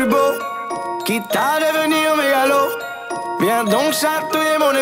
plus beau, quitte à devenir mégalo. Viens donc chatouiller mon ego.